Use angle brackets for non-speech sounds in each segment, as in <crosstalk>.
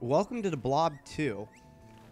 Welcome to de Blob 2.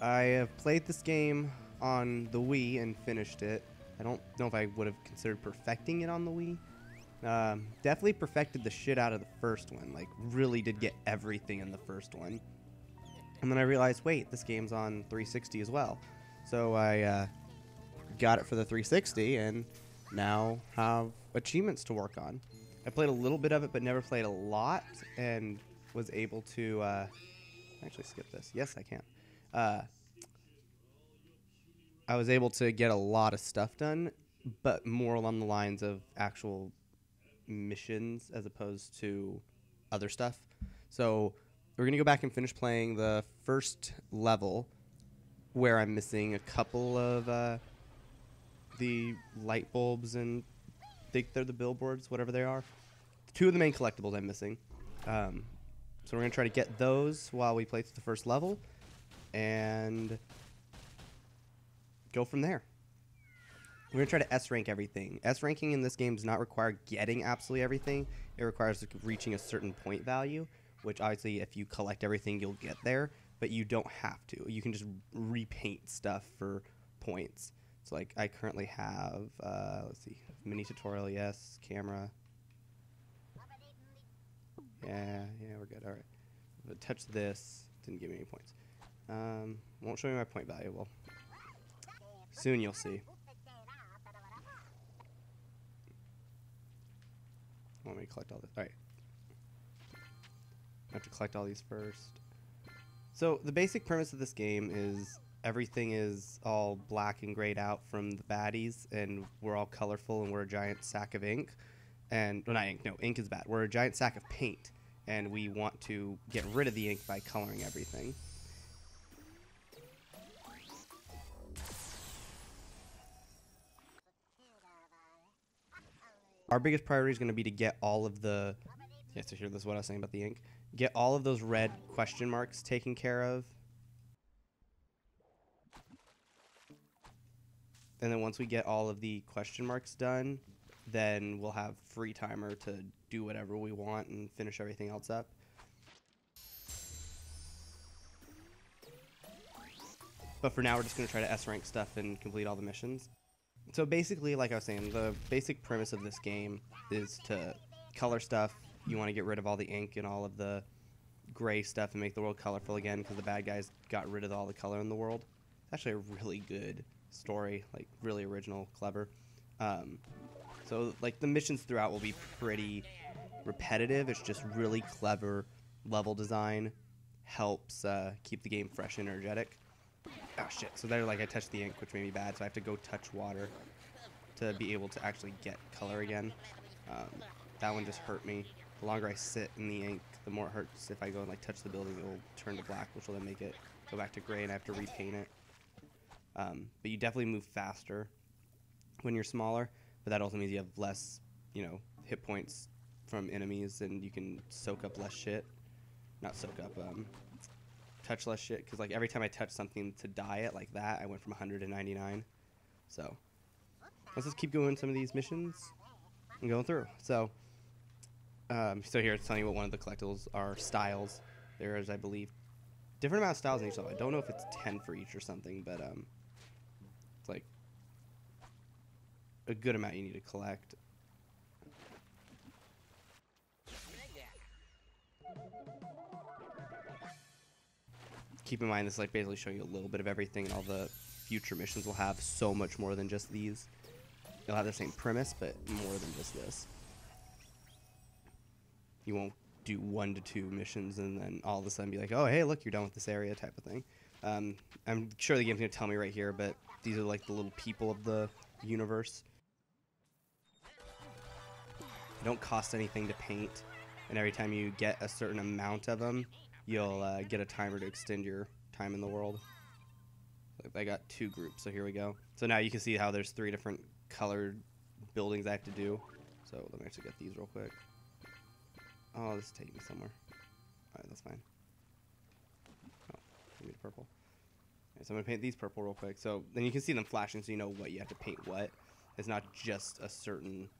I have played this game on the Wii and finished it. I don't know if I would have considered perfecting it on the Wii. Um, definitely perfected the shit out of the first one. Like, really did get everything in the first one. And then I realized, wait, this game's on 360 as well. So I uh, got it for the 360 and now have achievements to work on. I played a little bit of it, but never played a lot, and was able to uh, actually skip this. Yes, I can. Uh, I was able to get a lot of stuff done, but more along the lines of actual missions as opposed to other stuff. So we're gonna go back and finish playing the first level, where I'm missing a couple of uh, the light bulbs and think they're the billboards, whatever they are. Two of the main collectibles I'm missing. Um, so we're gonna try to get those while we play through the first level, and go from there. We're gonna try to S rank everything. S ranking in this game does not require getting absolutely everything. It requires reaching a certain point value, which obviously if you collect everything you'll get there, but you don't have to. You can just repaint stuff for points. So like I currently have, uh, let's see, mini tutorial, yes, camera. Yeah, yeah, we're good. All right. But touch this, didn't give me any points. Um, won't show me my point value. Well, soon you'll see. Want me to collect all this? All right. I have to collect all these first. So the basic premise of this game is everything is all black and grayed out from the baddies, and we're all colorful, and we're a giant sack of ink. And well, not ink. No, ink is bad. We're a giant sack of paint, and we want to get rid of the ink by coloring everything. Our biggest priority is going to be to get all of the. Yes, to hear this is what I was saying about the ink. Get all of those red question marks taken care of. And then once we get all of the question marks done, then we'll have free timer to do whatever we want and finish everything else up. But for now, we're just going to try to S rank stuff and complete all the missions. So basically, like I was saying, the basic premise of this game is to color stuff. You want to get rid of all the ink and all of the gray stuff and make the world colorful again because the bad guys got rid of all the color in the world. It's actually a really good story, like really original, clever. Um, so like the missions throughout will be pretty repetitive. It's just really clever level design helps uh, keep the game fresh and energetic. Oh shit! So there, like I touched the ink, which made me bad. So I have to go touch water to be able to actually get color again. Um, that one just hurt me. The longer I sit in the ink, the more it hurts. If I go and like touch the building, it will turn to black, which will then make it go back to gray, and I have to repaint it. Um, but you definitely move faster when you're smaller, but that also means you have less, you know, hit points from enemies, and you can soak up less shit. Not soak up, um, touch less shit. Because like every time I touch something to die it like that, I went from 199. So let's just keep going some of these missions and going through. So, um, so here it's telling you what one of the collectibles are styles. There is, I believe, different amount of styles in each level. I don't know if it's 10 for each or something, but um, it's like a good amount you need to collect. Keep in mind, this is like basically showing you a little bit of everything, and all the future missions will have so much more than just these. They'll have the same premise, but more than just this. You won't do one to two missions and then all of a sudden be like, oh, hey, look, you're done with this area type of thing. Um, I'm sure the game's going to tell me right here, but these are like the little people of the universe. They don't cost anything to paint, and every time you get a certain amount of them, you'll uh, get a timer to extend your time in the world. I got two groups, so here we go. So now you can see how there's three different colored buildings I have to do. So let me actually get these real quick. Oh, this is taking me somewhere. Alright, that's fine. Oh, give me the purple. so I'm going to paint these purple real quick. So then you can see them flashing so you know what you have to paint what. It's not just a certain...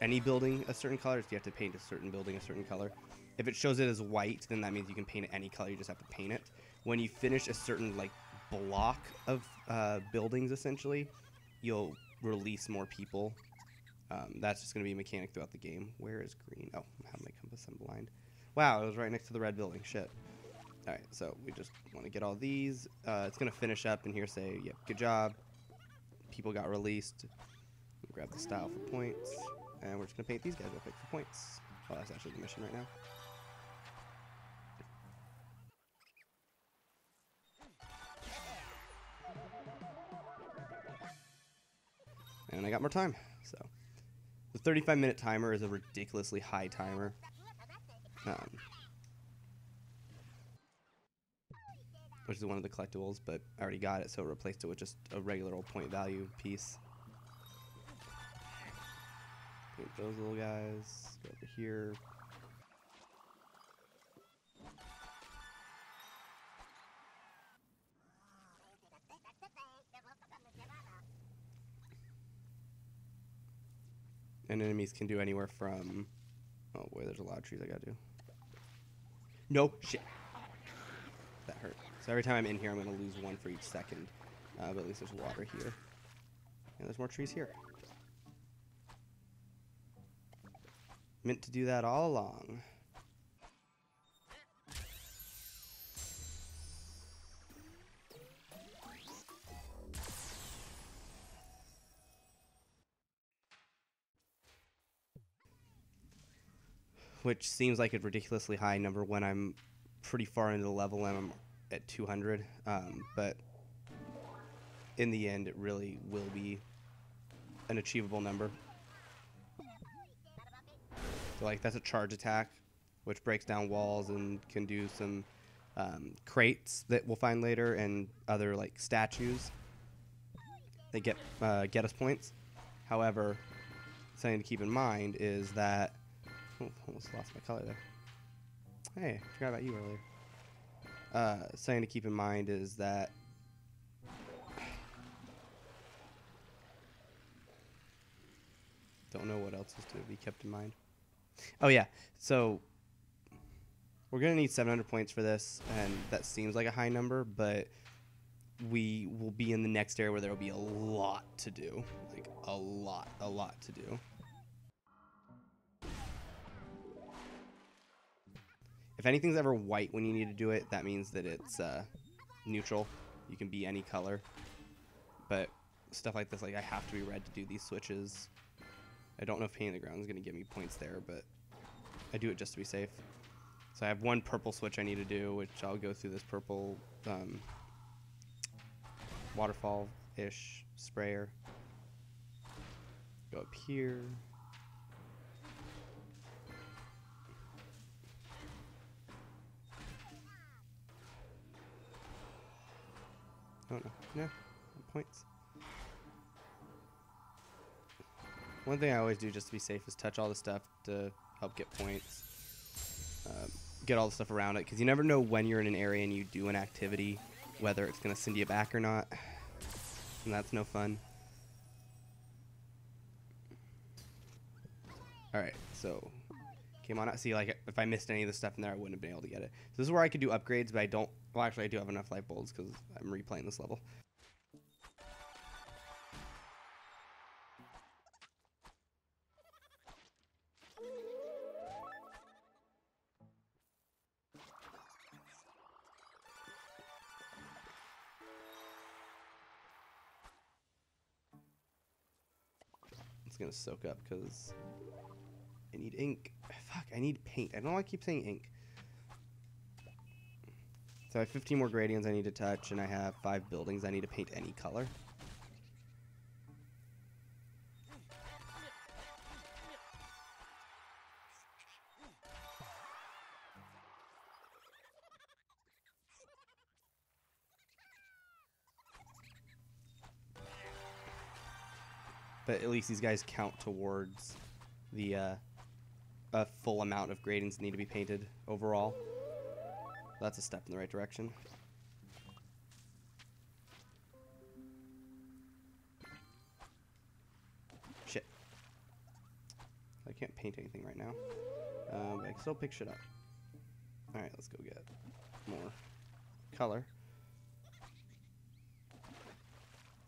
Any building a certain color, if you have to paint a certain building a certain color. If it shows it as white, then that means you can paint it any color. You just have to paint it. When you finish a certain like block of uh, buildings, essentially, you'll release more people. Um, that's just going to be a mechanic throughout the game. Where is green? Oh, I have my compass. I'm blind. Wow, it was right next to the red building. Shit. All right, so we just want to get all these. Uh, it's going to finish up and here say, yep, good job. People got released. Grab the style for points. And we're just going to paint these guys real quick for points. Oh, that's actually the mission right now. And I got more time, so. The 35 minute timer is a ridiculously high timer. Um, which is one of the collectibles, but I already got it, so it replaced it with just a regular old point value piece. Those little guys. Go over here. And enemies can do anywhere from. Oh boy, there's a lot of trees I gotta do. No shit. That hurt. So every time I'm in here, I'm gonna lose one for each second. Uh, but at least there's water here. And there's more trees here. Meant to do that all along. Which seems like a ridiculously high number when I'm pretty far into the level and I'm at 200. Um, but in the end, it really will be an achievable number. So like that's a charge attack, which breaks down walls and can do some um, crates that we'll find later and other like statues. They get uh, get us points. However, something to keep in mind is that oh, almost lost my color there. Hey, I forgot about you earlier. Uh, something to keep in mind is that <sighs> don't know what else is to be kept in mind. Oh yeah, so we're gonna need 700 points for this, and that seems like a high number, but we will be in the next area where there will be a lot to do, like a lot, a lot to do. If anything's ever white when you need to do it, that means that it's uh, neutral. You can be any color, but stuff like this, like I have to be red to do these switches. I don't know if painting the ground is going to give me points there, but I do it just to be safe. So I have one purple switch I need to do, which I'll go through this purple um, waterfall-ish sprayer. Go up here. Oh no, no, points. One thing I always do just to be safe is touch all the stuff to help get points. Um, get all the stuff around it, because you never know when you're in an area and you do an activity, whether it's going to send you back or not. And that's no fun. Alright, so came on out. See, like, if I missed any of the stuff in there, I wouldn't have been able to get it. So this is where I could do upgrades, but I don't. Well, actually, I do have enough light bulbs because I'm replaying this level. It's gonna soak up because I need ink. Fuck, I need paint. I don't why keep saying ink. So I have 15 more Graydians I need to touch, and I have five buildings I need to paint any color. But at least these guys count towards the uh, full amount of Graydians that need to be painted overall. That's a step in the right direction. Shit. I can't paint anything right now. But I can still pick shit up. Alright, let's go get more color.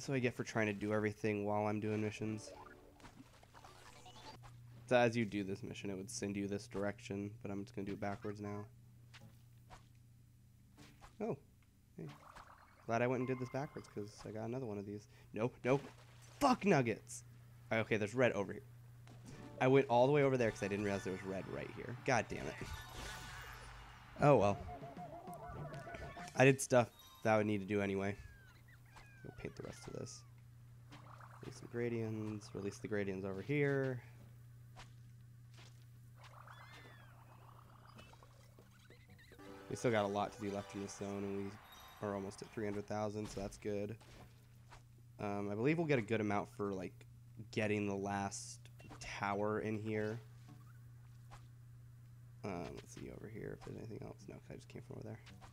So I get for trying to do everything while I'm doing missions. So as you do this mission, it would send you this direction, but I'm just going to do it backwards now. Oh. Hey. Glad I went and did this backwards, because I got another one of these. Nope, nope. Fuck nuggets! Okay, there's red over here. I went all the way over there because I didn't realize there was red right here. God damn it. Oh well. I did stuff that I would need to do anyway. Paint the rest of this. Release some Graydians. Release the Graydians over here. We still got a lot to do left in this zone, and we are almost at 300,000, so that's good. Um, I believe we'll get a good amount for like getting the last tower in here. Um, let's see over here if there's anything else. No, I just came from over there.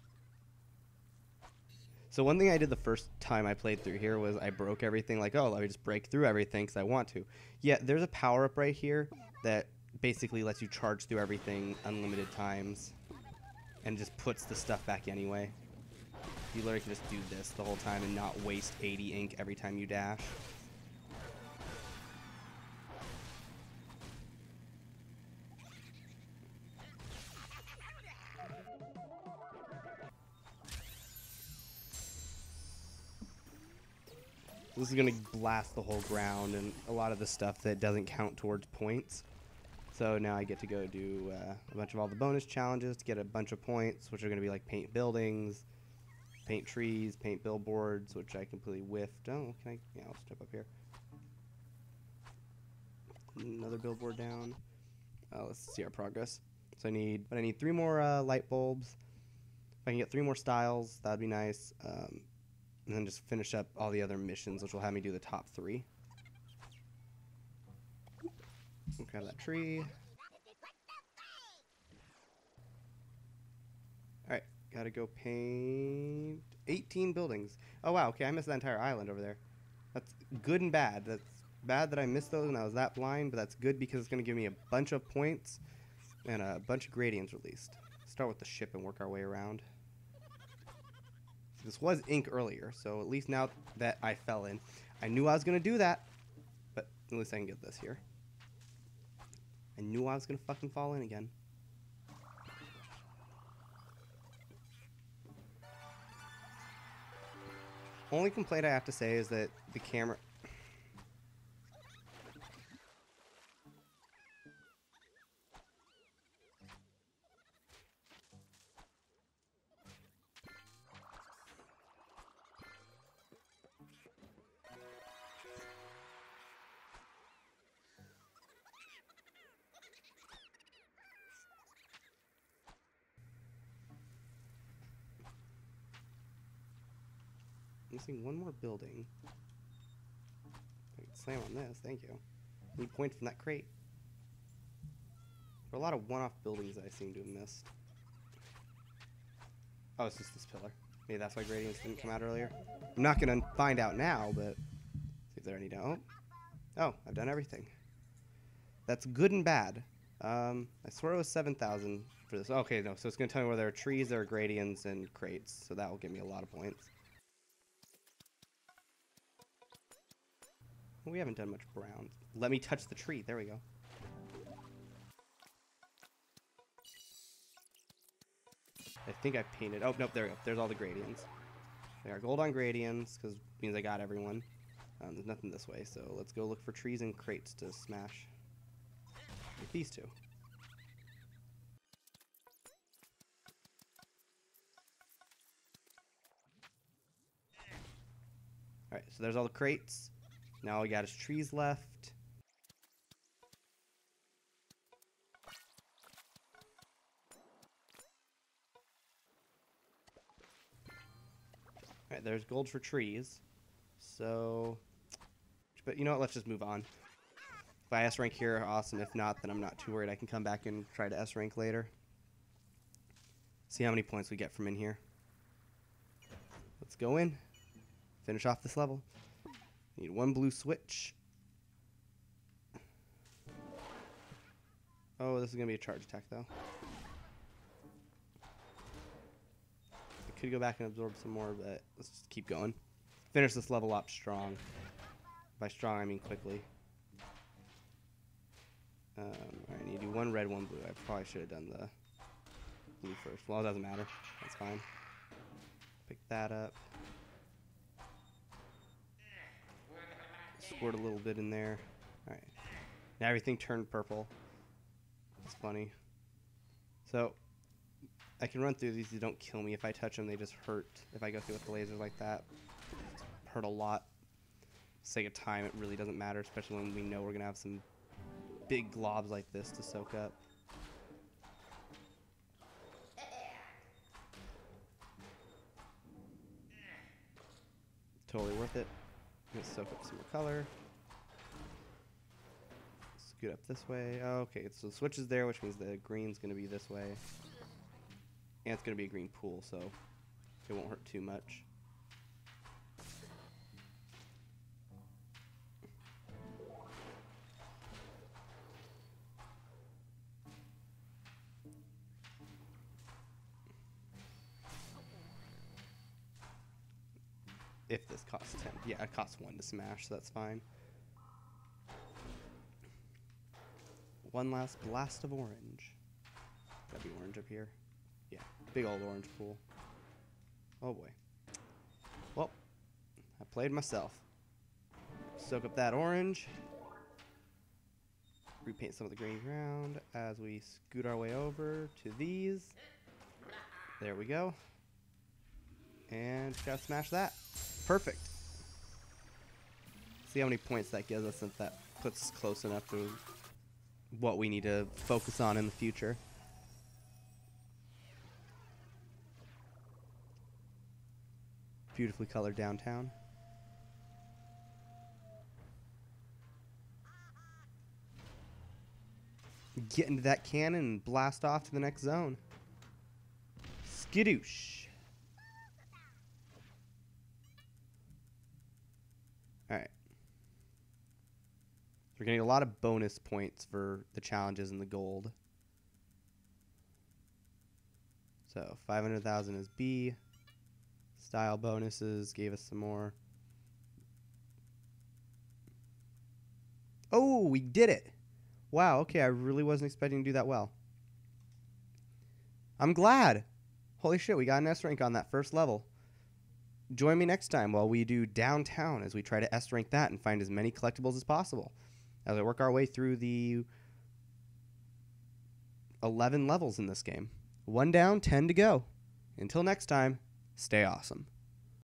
So one thing I did the first time I played through here was I broke everything. Like, oh, let me just break through everything because I want to. Yeah, there's a power up right here that basically lets you charge through everything unlimited times, and just puts the stuff back anyway. You literally can just do this the whole time and not waste 80 ink every time you dash. This is going to blast the whole ground and a lot of the stuff that doesn't count towards points. So now I get to go do uh, a bunch of all the bonus challenges to get a bunch of points, which are going to be like paint buildings, paint trees, paint billboards, which I completely whiffed. Oh, can I? Yeah, I'll step up here. Another billboard down. Uh, let's see our progress. So I need, but I need three more uh, light bulbs. If I can get three more styles, that'd be nice. Um, and then just finish up all the other missions, which will have me do the top three. Grab that tree. Alright, gotta go paint 18 buildings. Oh wow, okay, I missed that entire island over there. That's good and bad. That's bad that I missed those and I was that blind, but that's good because it's gonna give me a bunch of points and a bunch of Graydians released. Start with the ship and work our way around. This was ink earlier, so at least now that I fell in, I knew I was going to do that, but at least I can get this here. I knew I was going to fucking fall in again. Only complaint I have to say is that the camera... Missing one more building. I can slam on this, thank you. Need points from that crate. There are a lot of one-off buildings I seem to have missed. Oh, it's just this pillar. Maybe that's why Graydians didn't come out earlier. I'm not gonna find out now, but see if there are any down. Oh, oh I've done everything. That's good and bad. Um, I swear it was 7,000 for this. Okay, no, so it's gonna tell me where there are trees, there are Graydians, and crates. So that will give me a lot of points. We haven't done much brown. Let me touch the tree. There we go. I think I painted. Oh, nope, there we go. There's all the Graydians. There are gold on Graydians, because means I got everyone. Um, there's nothing this way, so let's go look for trees and crates to smash. With these two. Alright, so there's all the crates. Now we got his trees left. Alright, there's gold for trees. So, but you know what, let's just move on. If I S rank here, awesome. If not, then I'm not too worried. I can come back and try to S rank later. See how many points we get from in here. Let's go in. Finish off this level. Need one blue switch. Oh, this is going to be a charge attack, though. I could go back and absorb some more, but let's just keep going. Finish this level up strong. By strong, I mean quickly. Um, I need to do one red, one blue. I probably should have done the blue first. Well, it doesn't matter. That's fine. Pick that up. Squirt a little bit in there. Alright. Now everything turned purple. That's funny. So, I can run through these. They don't kill me if I touch them. They just hurt if I go through with the lasers like that. Hurt a lot. Sake of time, it really doesn't matter, especially when we know we're gonna have some big globs like this to soak up. Totally worth it. Gonna soak up some color. Scoot up this way. Oh, okay, so the switch is there, which means the green's gonna be this way. And it's gonna be a green pool, so it won't hurt too much. Costs 1 to smash, so that's fine. One last blast of orange. Gotta be orange up here. Yeah, big old orange pool. Oh boy. Well, I played myself. Soak up that orange. Repaint some of the green ground as we scoot our way over to these. There we go. And gotta smash that. Perfect. See how many points that gives us since that puts us close enough to what we need to focus on in the future. Beautifully colored downtown. Get into that cannon and blast off to the next zone. Skidoosh. We're getting a lot of bonus points for the challenges and the gold. So 500,000 is B. Style bonuses gave us some more. Oh, we did it. Wow, okay, I really wasn't expecting to do that well. I'm glad. Holy shit, we got an S rank on that first level. Join me next time while we do downtown as we try to S rank that and find as many collectibles as possible. As I work our way through the 11 levels in this game. One down, 10 to go. Until next time, stay awesome.